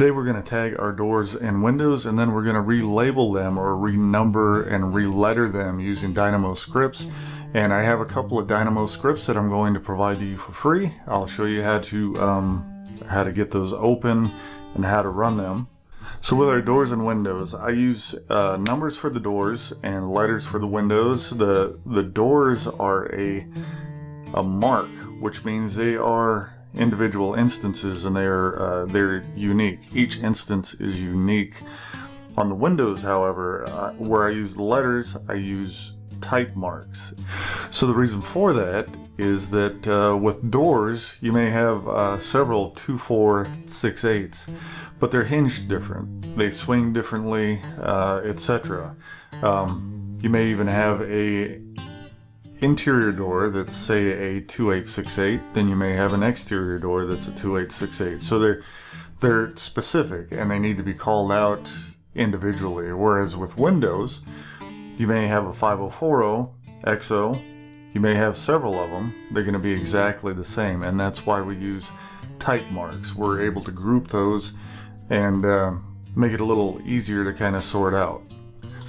Today we're going to tag our doors and windows and then we're going to relabel them or renumber and reletter them using Dynamo scripts. And I have a couple of Dynamo scripts that I'm going to provide to you for free. I'll show you how to um, how to get those open and how to run them. So with our doors and windows, I use uh, numbers for the doors and letters for the windows. The the doors are a a mark, which means they are individual instances and they're uh, they're unique. Each instance is unique. On the windows, however, uh, where I use the letters, I use type marks. So the reason for that is that uh, with doors, you may have uh, several 2, 4, 6, 8s, but they're hinged different. They swing differently, uh, etc. Um, you may even have a interior door that's say a 2868, then you may have an exterior door that's a 2868. So they're they're specific and they need to be called out individually. Whereas with Windows, you may have a 5040 XO, you may have several of them. They're going to be exactly the same, and that's why we use type marks. We're able to group those and uh, make it a little easier to kind of sort out.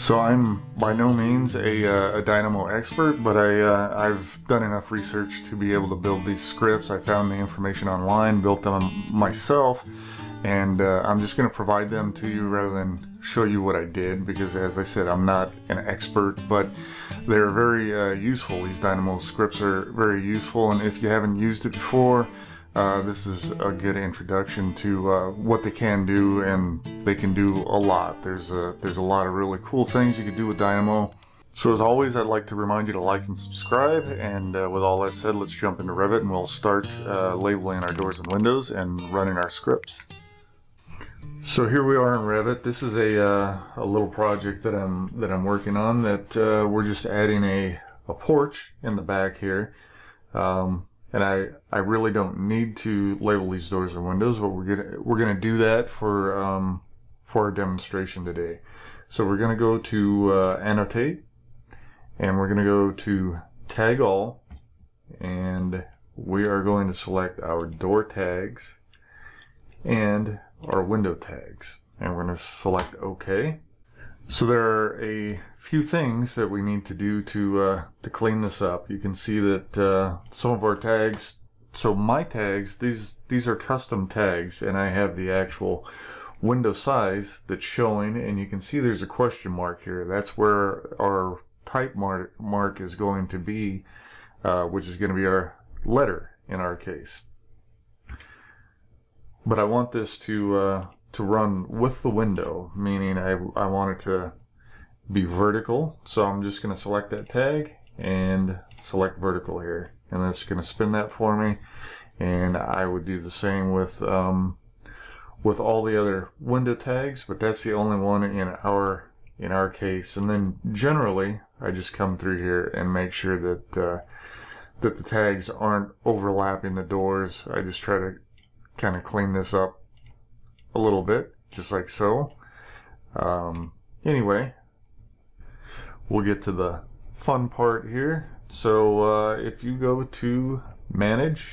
So I'm by no means a, uh, a Dynamo expert, but I, uh, I've done enough research to be able to build these scripts. I found the information online, built them myself, and uh, I'm just going to provide them to you rather than show you what I did because as I said, I'm not an expert, but they're very uh, useful. These Dynamo scripts are very useful, and if you haven't used it before, uh, this is a good introduction to uh, what they can do, and they can do a lot. There's a, there's a lot of really cool things you can do with Dynamo. So as always, I'd like to remind you to like and subscribe, and uh, with all that said, let's jump into Revit and we'll start uh, labeling our doors and windows and running our scripts. So here we are in Revit. This is a, uh, a little project that I'm that I'm working on. That we're just adding a a porch in the back here. Um, and I, I really don't need to label these doors and windows, but we're gonna we're gonna do that for um, for our demonstration today. So we're gonna go to uh, annotate, and we're gonna go to tag all, and we are going to select our door tags and our window tags, and we're gonna select OK. So there are a few things that we need to do to uh, to clean this up. You can see that uh, some of our tags. So my tags, these these are custom tags, and I have the actual window size that's showing, and you can see there's a question mark here. That's where our type mark mark is going to be, uh, which is going to be our letter in our case. But I want this to uh, to run with the window, meaning I, I want it to be vertical. So I'm just going to select that tag and select vertical here. And that's going to spin that for me. And I would do the same with um, with all the other window tags, but that's the only one in our in our case. And then generally, I just come through here and make sure that uh, that the tags aren't overlapping the doors. I just try to kind of clean this up a little bit, just like so. Um, anyway, we'll get to the fun part here. So uh, if you go to manage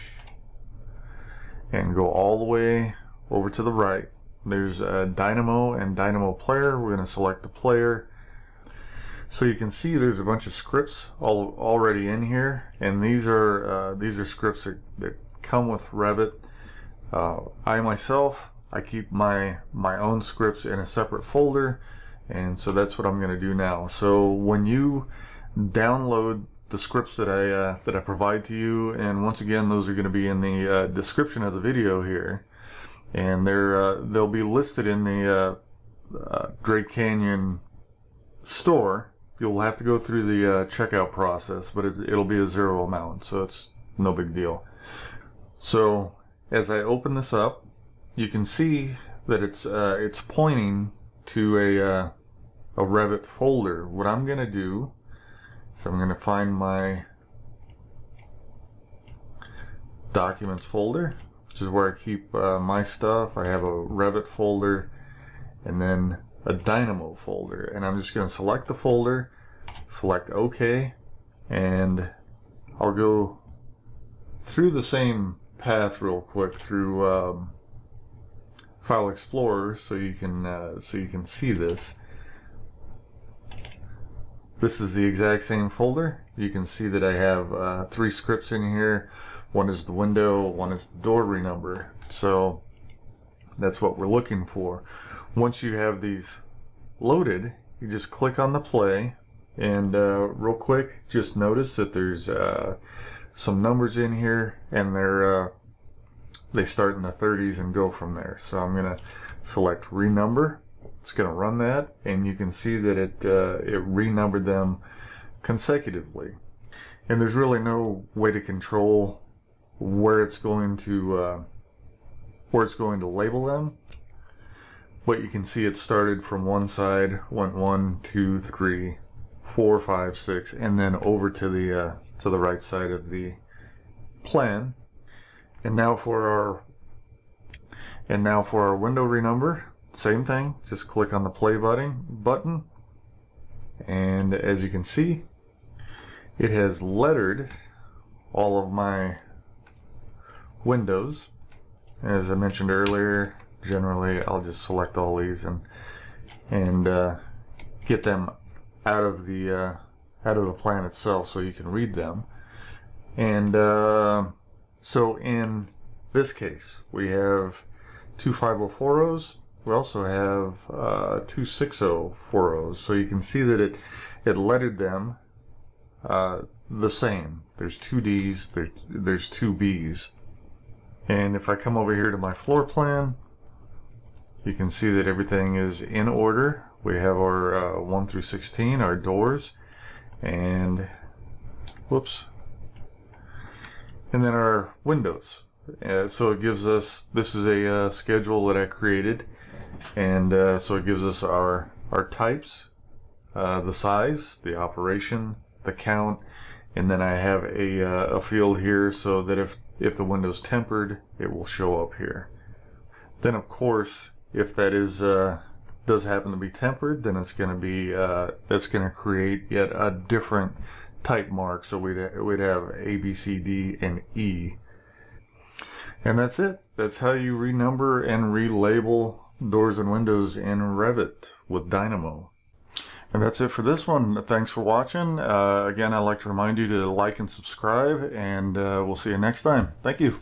and go all the way over to the right, there's a Dynamo and Dynamo player. We're going to select the player. So you can see there's a bunch of scripts all already in here, and these are uh, these are scripts that, that come with Revit. Uh, I myself I keep my my own scripts in a separate folder and so that's what I'm going to do now. So when you download the scripts that I uh, that I provide to you and once again those are going to be in the uh, description of the video here and they're uh, they'll be listed in the uh, uh, Drake Canyon store. You'll have to go through the uh, checkout process but it, it'll be a zero amount so it's no big deal. So as I open this up you can see that it's uh, it's pointing to a uh, a Revit folder. What I'm going to do is I'm going to find my documents folder, which is where I keep uh, my stuff. I have a Revit folder and then a Dynamo folder. And I'm just going to select the folder, select OK, and I'll go through the same path real quick through um, File Explorer so you can uh, so you can see this. This is the exact same folder. You can see that I have uh, three scripts in here. One is the window, one is the door renumber. So that's what we're looking for. Once you have these loaded, you just click on the play and uh, real quick, just notice that there's uh, some numbers in here and they're uh, they start in the 30s and go from there. So I'm gonna select renumber. It's gonna run that and you can see that it uh, it renumbered them consecutively. And there's really no way to control where it's going to uh, where it's going to label them. But you can see it started from one side, went one, two, three, four, five, six, and then over to the uh, to the right side of the plan. And now for our and now for our window renumber, same thing. Just click on the play button button, and as you can see, it has lettered all of my windows. As I mentioned earlier, generally I'll just select all these and and uh, get them out of the uh, out of the plan itself so you can read them. And uh, so in this case, we have two 504Os. We also have uh, two 604Os. So you can see that it it lettered them uh, the same. There's two D's, there, there's two B's. And if I come over here to my floor plan, you can see that everything is in order. We have our uh, 1 through 16, our doors, and whoops, and then our windows. Uh, so it gives us, this is a uh, schedule that I created, and uh, so it gives us our, our types, uh, the size, the operation, the count, and then I have a, uh, a field here so that if, if the window's tempered, it will show up here. Then of course, if that is uh, does happen to be tempered, then it's going to be uh, that's going to create yet a different type mark. So we'd we'd have A, B, C, D, and E, and that's it. That's how you renumber and relabel doors and windows in Revit with Dynamo. And that's it for this one. Thanks for watching. Uh, again, I'd like to remind you to like and subscribe, and uh, we'll see you next time. Thank you.